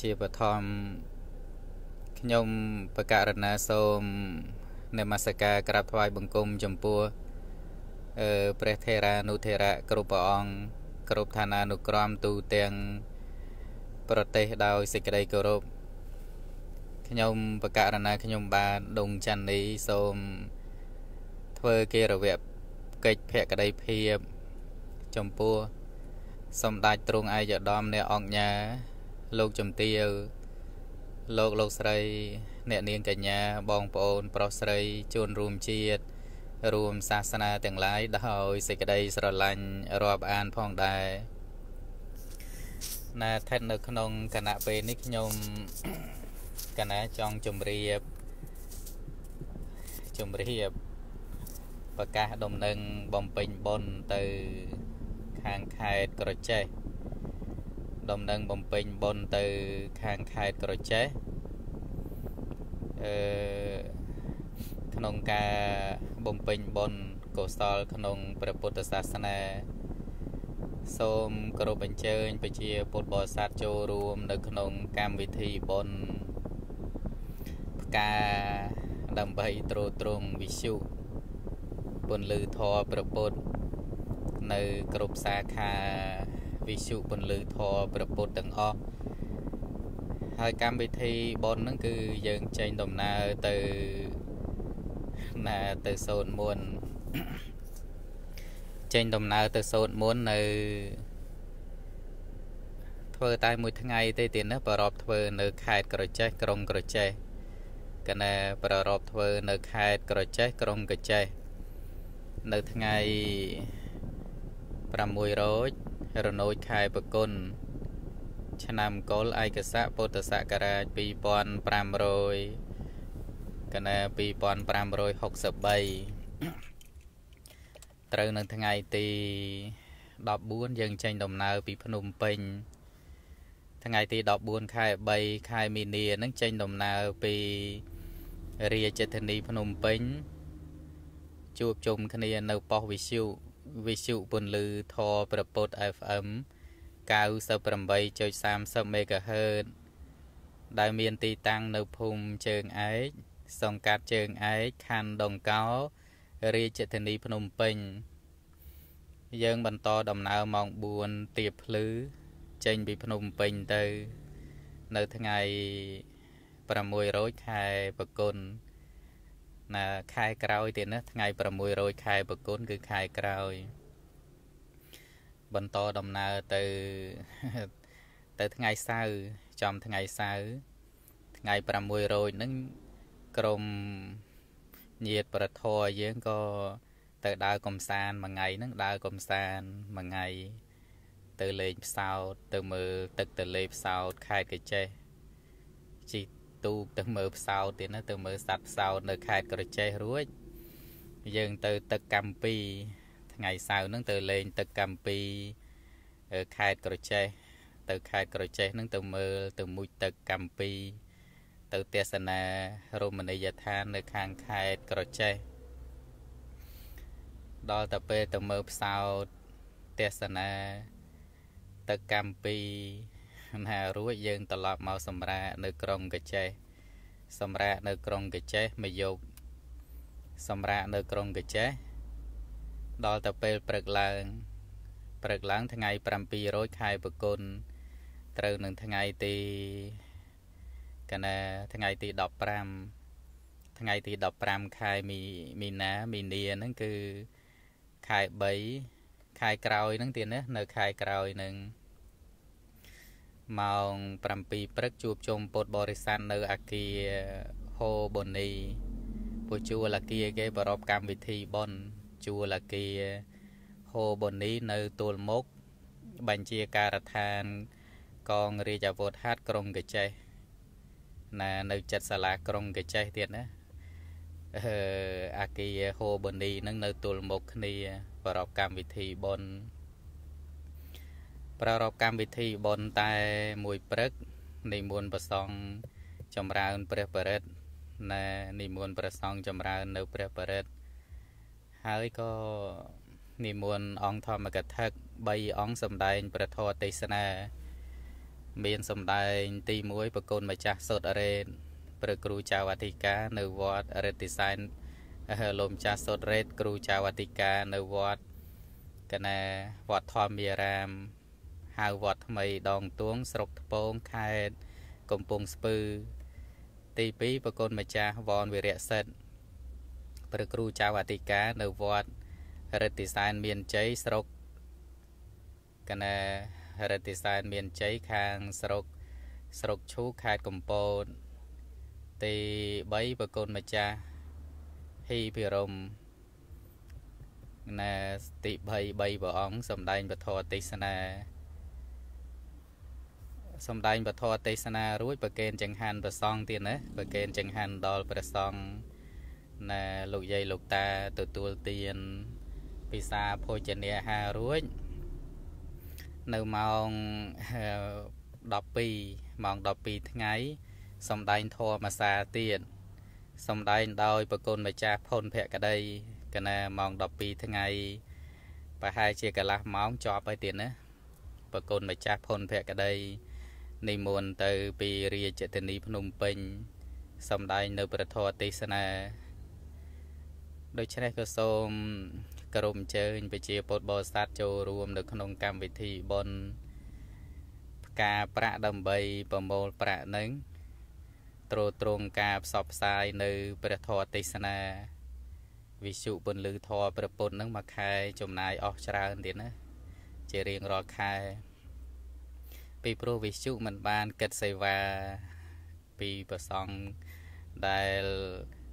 ជាបឋមខ្ញុំបកករណាសូមនមស្ការក្រាបថ្វាយបង្គំចំពោះអឺព្រះថេរានុថេរៈគ្រប់ព្រះអង្គគ្រប់ឋានានុក្រមទូទាំងប្រទេសដោយសេចក្តីគោរពខ្ញុំបកករណាខ្ញុំបាទដងច័ន្ទនីសូមធ្វើគេរវៈកិច្ចភក្តីភាពចំពោះសម្ដេចទ្រង់ឯកឧត្តមអ្នកអង្គញា លោកជំទាវលោកលោកស្រី អ្នកនាងកញ្ញាបងប្អូន ប្រុសស្រីជួនរួមជាតិរួមសាសនាទាំងឡាយដោយសេចក្តីស្រឡាញ់រាប់អានផងដែរណាស្ថិតនៅក្នុងគណៈពេលនេះខ្ញុំកណាចង់ជម្រាបជម្រាបប្រកាសដំណឹងបំពេញបុណ្យទៅខាងខេត្តក្រចេះ ដំណឹងបំពេញបុណ្យទៅខាងខេត្តក្រចេះអឺក្នុងការបំពេញបុណ្យកុសលក្នុងព្រះពុទ្ធសាសនា សូមគោរពអញ្ជើញប្រជាពុទ្ធបរិស័ទចូលរួម នៅក្នុងកម្មវិធីបុណ្យផ្កាដើម្បីទ្រទ្រង់វិសុពន្លឺធម៌ព្រះពុទ្ធនៅគ្រប់សាខា វិសុពន្លឺធរព្រះពុទ្ធទាំងអស់ហើយកម្មវិធីប៉ុនហ្នឹងគឺយើងចេញដំណើរទៅណាទៅសូនមុនចេញដំណើរទៅសូនមុននៅធ្វើតែមួយថ្ងៃទេទៀតណាប្រອບធ្វើនៅខេត្តក្រចេះក្រុងក្រចេះកណែប្ររពធ្វើនៅខេត្តក្រចេះក្រុងក្រចេះនៅថ្ងៃ600 រណូចខែបគុណឆ្នាំកុលឯកស័កពុទ្ធសករាជ2500កណា2563ត្រូវនៅថ្ងៃទី14យើងចេញដំណើរពីភ្នំពេញថ្ងៃទី14ខែ3ខែមីនានឹងចេញដំណើរពីរាជធានីភ្នំពេញជួបជុំគ្នានៅប៉ុស្តិ៍វិទ្យុ វិទ្យុពន្លឺធរប្រពុត FM 98.30 MHz ដែលមានទីតាំងនៅភូមិជើងឯកសង្កាត់ជើងឯកខណ្ឌដង្កោរាជធានីភ្នំពេញ យើងបន្តដំណើរម៉ោង4ទៀបភ្លឺចេញពីភ្នំពេញទៅ នៅថ្ងៃ600ខែបគុណ ណាខែក្រោយទៀតណាថ្ងៃ600ខែបគុណគឺខែក្រោយ បន្តដំណើរទៅទៅថ្ងៃសៅរ៍ចំថ្ងៃសៅរ៍ថ្ងៃ600ហ្នឹងក្រុមញាតប្រធរយើងក៏ទៅដើរកំសាន្តមួយថ្ងៃហ្នឹងដើរកំសាន្តមួយថ្ងៃទៅលេងផ្សោតទៅមើលទឹកទន្លេផ្សោតខេត្តកញ្ចេះជី ទូកទៅមើលផ្សោតទៀតណាទៅមើលសត្វផ្សោតនៅខេត្តក្រចេះរួចយើងទៅទឹកកម្ពីថ្ងៃសៅរ៍ហ្នឹងទៅលេងទឹកកម្ពីខេត្តក្រចេះទៅខេត្តក្រចេះហ្នឹងទៅមើលទៅមុជទឹកកម្ពី ទៅទស្សនារមណីយដ្ឋាននៅខាងខេត្តក្រចេះដល់ទៅពេលទៅមើលផ្សោតទស្សនាទឹកកម្ពី ណារួចយើងត្រឡប់មកសម្រាកនៅក្រុងកចេះសម្រាកនៅក្រុងកចេះមកយកសម្រាកនៅក្រុងកចេះដល់ទៅពេលព្រឹកឡើងព្រឹកឡើងថ្ងៃ700ខែបគុណត្រូវនឹងថ្ងៃទីកណាថ្ងៃទី15ថ្ងៃទី15ខែមីមីនាមីនាហ្នឹងគឺខែ3ខែក្រោយហ្នឹងទៀតណានៅខែក្រោយហ្នឹង ម៉ោង7ព្រឹកជួបជុំពុទ្ធបរិស័ទនៅអាគារហូបូនីពូជួលអាគារគេប្រពកម្មវិធីបន់ជួលអាគារហូបូនីនៅទួលមុខបញ្ជាការដ្ឋានកងរាជអាវុធហត្ថក្រុងកចេះណានៅចិត្តសាលាក្រុងកចេះទៀតណាអឺអាគារហូបូនីនឹងនៅទួលមុខគ្នាប្រពកម្មវិធីបន់ ប្រារព្ធកម្មវិធីបុណ្យតែមួយព្រឹកនិមន្តព្រះសង្ឃចម្រើនព្រះបរិត្តណែនិមន្តព្រះសង្ឃចម្រើននៅព្រះបរិត្តហើយក៏និមន្តអង្គធម្មកថា3អង្គសម្ដែងព្រះធម៌ទេសនាមានសម្ដែងទី1ប្រគុណម្ចាស់សុតរ៉េតព្រះគ្រូចៅអធិការនៅវត្តរិទ្ធិសែនលោកម្ចាស់សុតរ៉េតគ្រូចៅអធិការនៅវត្តកណាវត្តធម្មរាម ហៅវត្តថ្មីដងទួងស្រុកថ្ពងខេត្តកំពង់ស្ពឺ ទី2ប្រគុណម្ចាស់វនវិរៈសិទ្ធព្រះគ្រូចៅអធិការនៅវត្តរិទ្ធិសែនមានជ័យស្រុកកណារិទ្ធិសែនមានជ័យខាងស្រុកស្រុកឈូខេត្តកំពតទី3ប្រគុណម្ចាស់ហ៊ីភិរមណាទី3 3ព្រះអង្គសម្ដែងពធទេសនា សំដែងពធទេសនារួចប្រកេនចង្ហាន់ព្រះសង្ឃទៀតណាប្រកេនចង្ហាន់ដល់ព្រះសង្ឃណាលោកយាយលោកតាទទួលទានពិសាភោជនាអាហាររួចនៅម៉ោង12ម៉ោង12ថ្ងៃសំដែងធម៌មាសាទៀតសំដែងដោយប្រគុណម្ចាស់ផុនភក្តីកណាម៉ោង12ថ្ងៃប្រហែលជាកន្លះម៉ោងជាប់ហើយទៀតណាប្រគុណម្ចាស់ផុនភក្តី និមន្តទៅពីរាជធានីភ្នំពេញសំដែងនៅព្រះធម៌ទេសនាដូច្នេះក៏សូមគោរពអញ្ជើញប្រជាពុទ្ធបរិស័ទចូលរួមនៅក្នុងកម្មវិធីបុណ្យផ្កាប្រាក់ដើម្បីប្រមូលប្រាក់នឹងត្រួតត្រងការផ្សព្វផ្សាយនៅព្រះធម៌ទេសនាវិសុពន្លឺធម៌ព្រះពុទ្ធនឹងមួយខែចំណាយអស់ច្រើនទៀតណាជារៀងរាល់ខែ ពីព្រោះវិសុមិនបានគិតសេវាពីប្រសង់ដែល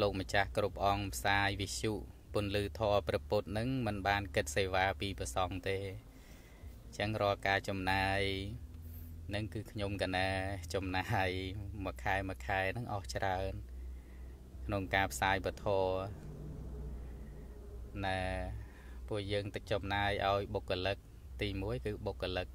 លោកម្ចាស់គ្រប់អង្គផ្សាយវិសុពន្លឺធម៌ព្រះពុទ្ធនឹងមិនបានគិតសេវាពីប្រសង់ទេអញ្ចឹងរាល់ការចំណាយនឹងគឺខ្ញុំកណាចំណាយមួយខែមួយខែនឹងអស់ច្រើន ក្នុងការផ្សាយពធណែពួកយើងទៅចំណាយឲ្យបុគ្គលិកទី1គឺបុគ្គលិក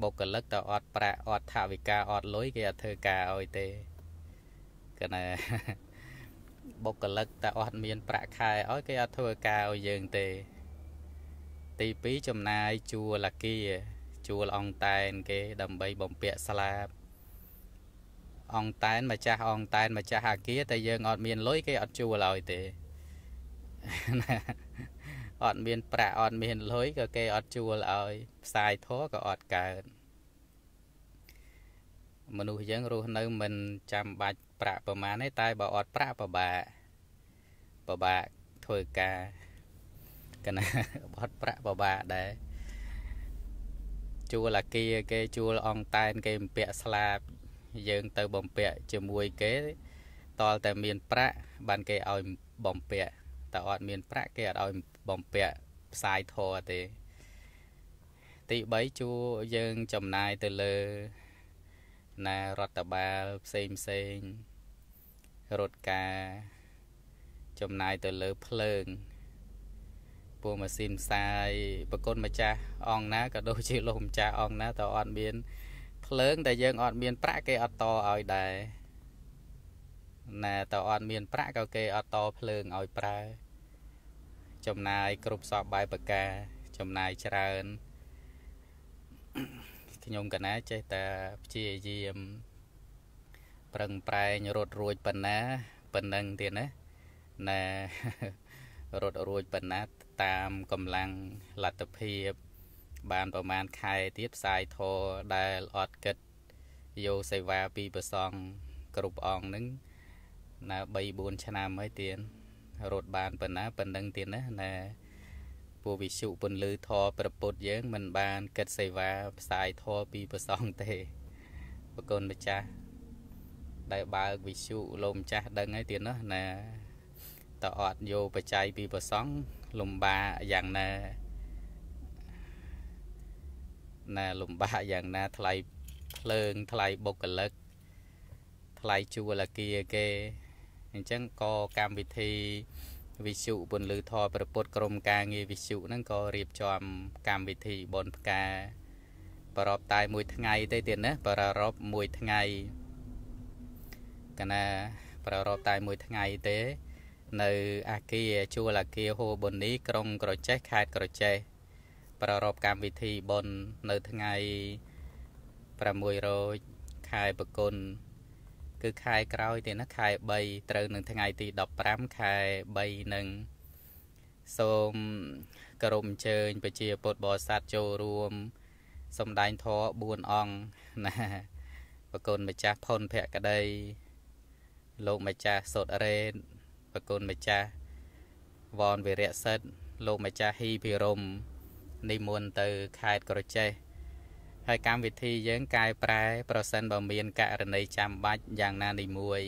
បុគ្គលិកតអត់ប្រាក់អត់ថាវិការអត់លុយគេអត់ធ្វើការឲ្យទេកណែបុគ្គលិកតអត់មានប្រាក់ខែឲ្យគេអត់ធ្វើការឲ្យយើងទេ ទី2ចំណាយជួលអាគារជួលអង្តែនគេ ដើម្បីបំពាក់ស្លាបអង្តែនម្ចាស់អង្តែនម្ចាស់អាគារតែយើងអត់មានលុយគេអត់ជួលឲ្យទេ អត់មានប្រាក់អត់មានលុយក៏គេអត់ជួលឲ្យផ្សាយធរក៏អត់កើតមនុស្សយើងរស់នៅមិនចាំបាច់ប្រាក់ប្រមាណទេតែបើអត់ប្រាក់ពិបាកពិបាកធ្វើការកណាអត់ប្រាក់ពិបាកដែរជួលអាគារគេជួលអង្តែនគេបំពាក់ស្លាបយើងទៅបំពាក់ជាមួយគេតលតែមានប្រាក់បានគេឲ្យបំពាក់ តែអត់មានប្រាក់គេអត់ឲ្យបំពាក់ផ្សាយធរទេ ទី3ជួយើងចំណាយទៅលើណារដ្ឋបាលផ្សេងផ្សេងរត់ការចំណាយទៅលើភ្លើងពួកម៉ាស៊ីនផ្សាយប្រគុណម្ចាស់អង្គណាក៏ដូចជាលោកម្ចាស់អង្គណាតើអត់មានភ្លើងតែយើងអត់មានប្រាក់គេអត់តឲ្យដែរ ណាតើអត់មានប្រាក់ក៏គេអត់តភ្លើងឲ្យប្រើ ចំណាយគ្រប់សពបែបប្រការចំណាយច្រើនខ្ញុំកណាចេះតែព្យាយាម ប្រឹងប្រែងរត់រួចប៉ុណ្ណាប៉ុណ្ណឹងទៀតណាណែរត់រួចប៉ុណ្ណាតាមកម្លាំងលទ្ធភាព បានប្រមាណខែទៀតផ្សាយធរដែលអត់គិតយកសេវាពីប្រសងគ្រប់អង្គនឹង ណា3 4ឆ្នាំហើយទៀតរត់បានប៉ុណ្ណាប៉ុណ្ណឹងទៀតណាណាពួកវិសុពន្លឺធរប្រពុតយើងមិនបានគិតសេវាផ្សាយធរពីប្រសងទេប្រគុណម្ចាស់ដែលបើកវិសុលោកម្ចាស់ដឹងហើយទៀតណាណាតើអត់យកបច្ច័យពីប្រសងលំបាកយ៉ាងណាណាលំបាកយ៉ាងណាថ្លៃភ្លើងថ្លៃបុគ្គលិកថ្លៃជួលអាគារគេ អញ្ចឹងក៏កម្មវិធីវិសុពន្លឺធរប្រពុតក្រមការងារវិសុហ្នឹងក៏រៀបចំកម្មវិធីបនផ្កាប្ររពតែមួយថ្ងៃទេទៀតណាប្ររពមួយថ្ងៃកណាប្ររពតែមួយថ្ងៃទេ នៅអាគារជួលអាគារហូបូនីក្រុងក្រចេះខេត្តក្រចេះប្រារព្ធកម្មវិធីបុណ្យនៅថ្ងៃ6រោចខែបគុណ គឺខែក្រោយទេណាខែ3ត្រូវនឹងថ្ងៃទី15ខែ3នឹងសូមគោរពអញ្ជើញប្រជាពុទ្ធបរិស័ទចូលរួមសំដែងធម៌4អង្គណាបកូនម្ចាស់ផុនភក្តីលោកម្ចាស់សុតរ៉េតបកូនម្ចាស់វនវិរៈសិទ្ធលោកម្ចាស់ហ៊ីភិរមនិមន្តទៅខេត្តក្រចេះ ហើយកម្មវិធីយើងកែប្រែ ប្រសិនបើមានករណីចាំបាច់យ៉ាងណានីមួយ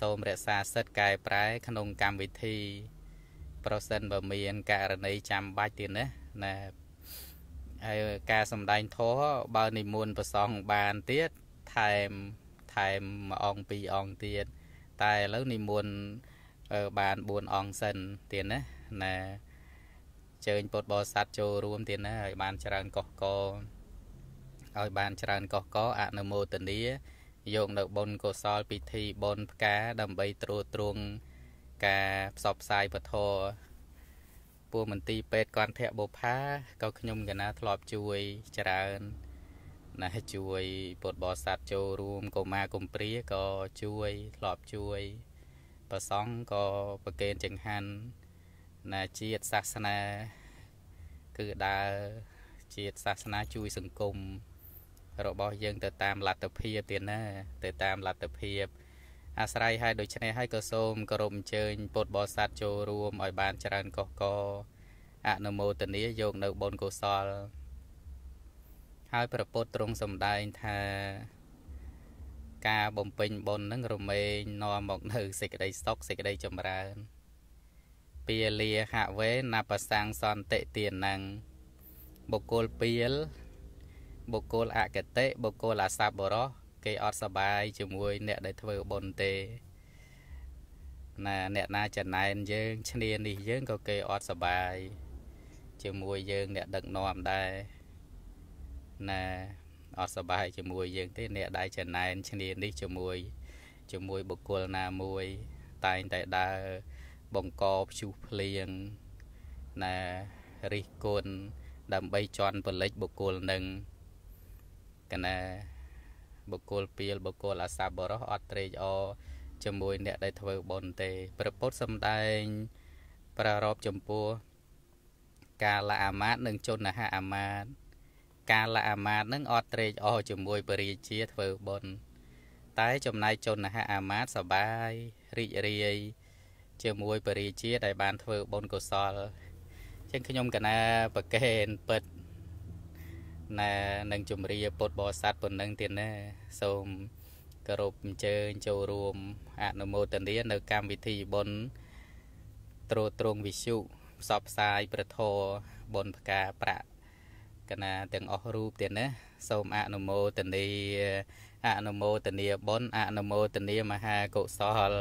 សូមរក្សាសិទ្ធិកែប្រែ ក្នុងកម្មវិធី ប្រសិនបើមានករណីចាំបាច់ទៀតណាណាហើយការសំដែងធម៌បើនិមន្តប្រសងបានទៀតថែមថែមមួយអង្គពីរអង្គទៀតតែឥឡូវនិមន្តបាន4អង្គសិនទៀតណាណាជើញពុទ្ធបរិស័ទចូលរួមទៀតណាឲ្យបានច្រើនកុះក ឲ្យបានច្រើនកុះកអនុមោទនាយកនៅបុណ្យកុសលពិធីបុណ្យផ្កាដើម្បីត្រួតត្រងការផ្សព្វផ្សាយពធពួកមន្ទីរពេទ្យគន្ធបុផាក៏ខ្ញុំកណាធ្លាប់ជួយច្រើនណាស់ជួយពុទ្ធបរិស័ទចូលរួមកុមារកំព្រាក៏ជួយធ្លាប់ជួយប្រសង់ក៏ប្រកេនចង្ហាន់ណាជាតិសាសនា គឺដើរជាតិសាសនាជួយសង្គម របស់យើងទៅតាមលទ្ធភាពទៀតណាទៅតាមលទ្ធភាពអាស្រ័យហើយដូច្នេះហើយក៏សូមគោរពអញ្ជើញពុទ្ធបរិស័ទចូលរួមឲ្យបានច្រើនកុះកអនុមោទនាយកនៅបុណ្យកុសល ហើយព្រះពុទ្ធទ្រង់សម្ដែងថាការបំពេញបុណ្យនឹងរមែងនាំមកនៅសេចក្តីសុខសេចក្តីចម្រើនពាលាហវេណបសាំងសន្តិទានังបុគ្គលពាល បុគ្គលអកតិបុគ្គលអាសបរោះគេអត់សបាយជាមួយអ្នកដែលធ្វើបុណ្យទេណាអ្នកណាចំណែនយើងឈ្នានេះយើងក៏គេអត់សបាយជាមួយយើងអ្នកដឹកនាំដែរណាអត់សបាយជាមួយយើងទេអ្នកដែលចំណែនឈ្នានេះជាមួយជាមួយបុគ្គលណាមួយ តែងតែដើរបង្កព្យុះភ្លៀងណារិះគន់ដើម្បីជន់ពលិចបុគ្គលនឹង កណាបុគ្គលពីលបុគ្គលអាសាបរោះអត់ត្រេកអរជាមួយអ្នកដែលធ្វើបុណ្យទេ ព្រះពុទ្ធសំដែងប្រារព្ធចំពោះការលអាមាតនិងជនហអាមាតការលអាមាតនឹងអត់ត្រេកអរជាមួយពរាជាធ្វើបុណ្យតែចំណែកជនហអាមាតសបាយរីករាយជាមួយពរាជាដែលបានធ្វើបុណ្យកុសលចឹងខ្ញុំកណាប្រកេនពិត ណានឹងជំរាពុទ្ធបរិស័ទប៉ុណ្ណឹងទៀតណាសូមគោរពអញ្ជើញចូលរួមអនុមោទនានៅកម្មវិធីបុណ្យត្រួតត្រងវិសុផ្សព្វផ្សាយព្រះធម៌បុណ្យផ្កាប្រាក់កណាទាំងអស់រូបទៀតណាសូមអនុមោទនាអនុមោទនាបុណ្យអនុមោទនាមហាកុសល